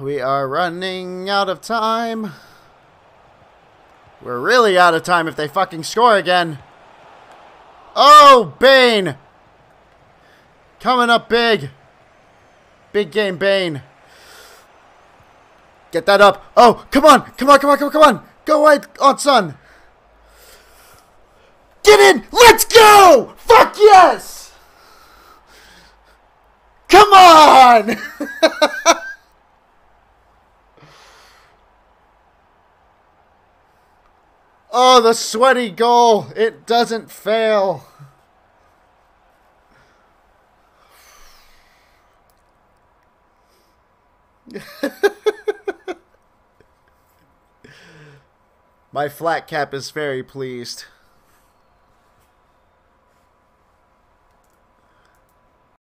we are running out of time. We're really out of time if they fucking score again. Oh, Bain! Coming up big. Big game, Bain. Get that up. Oh, come on. Come on, come on, come on, come on. Go wide on Son. Get in. Let's go. Fuck yes. Come on. oh, the sweaty goal. It doesn't fail. My flat cap is very pleased.